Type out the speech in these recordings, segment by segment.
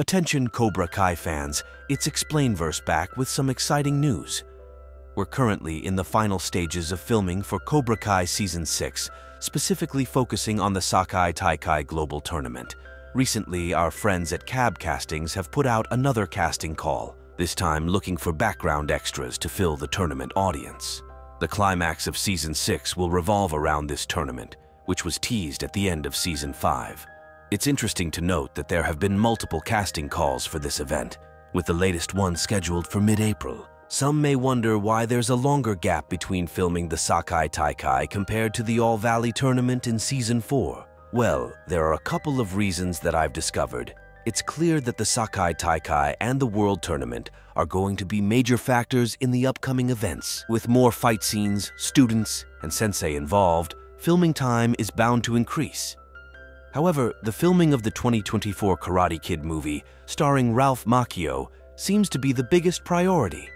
Attention Cobra Kai fans, it's Explainverse back with some exciting news. We're currently in the final stages of filming for Cobra Kai Season 6, specifically focusing on the Sekai Taikai Global Tournament. Recently, our friends at Cab Castings have put out another casting call, this time looking for background extras to fill the tournament audience. The climax of Season 6 will revolve around this tournament, which was teased at the end of Season 5. It's interesting to note that there have been multiple casting calls for this event, with the latest one scheduled for mid-April. Some may wonder why there's a longer gap between filming the Sekai Taikai compared to the All Valley tournament in Season 4. Well, there are a couple of reasons that I've discovered. It's clear that the Sekai Taikai and the World Tournament are going to be major factors in the upcoming events. With more fight scenes, students, and sensei involved, filming time is bound to increase. However, the filming of the 2024 Karate Kid movie, starring Ralph Macchio, seems to be the biggest priority.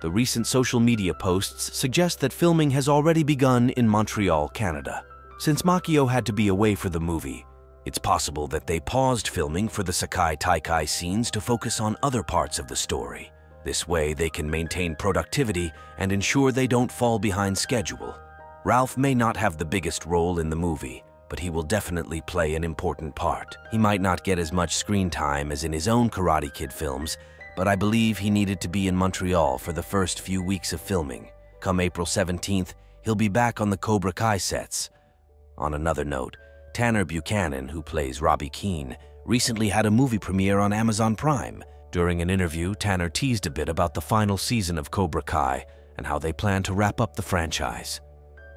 The recent social media posts suggest that filming has already begun in Montreal, Canada. Since Macchio had to be away for the movie, it's possible that they paused filming for the Sekai Taikai scenes to focus on other parts of the story. This way, they can maintain productivity and ensure they don't fall behind schedule. Ralph may not have the biggest role in the movie, but he will definitely play an important part. He might not get as much screen time as in his own Karate Kid films, but I believe he needed to be in Montreal for the first few weeks of filming. Come April 17th, he'll be back on the Cobra Kai sets. On another note, Tanner Buchanan, who plays Robby Keene, recently had a movie premiere on Amazon Prime. During an interview, Tanner teased a bit about the final season of Cobra Kai and how they plan to wrap up the franchise.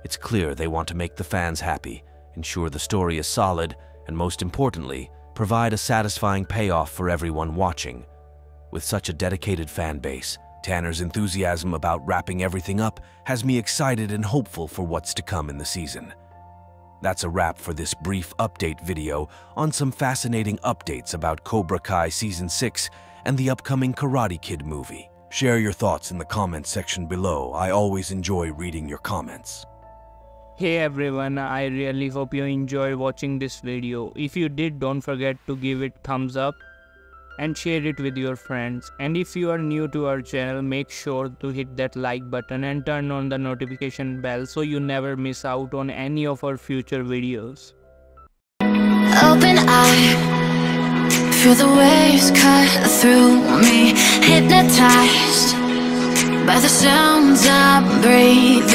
It's clear they want to make the fans happy, ensure the story is solid, and most importantly, provide a satisfying payoff for everyone watching. With such a dedicated fan base, Tanner's enthusiasm about wrapping everything up has me excited and hopeful for what's to come in the season. That's a wrap for this brief update video on some fascinating updates about Cobra Kai Season 6 and the upcoming Karate Kid movie. Share your thoughts in the comments section below. I always enjoy reading your comments. Hey everyone, I really hope you enjoyed watching this video. If you did, don't forget to give it thumbs up and share it with your friends. And if you are new to our channel, make sure to hit that like button and turn on the notification bell so you never miss out on any of our future videos. Open eye, feel the waves cut through me, hypnotized by the sounds I'm breathing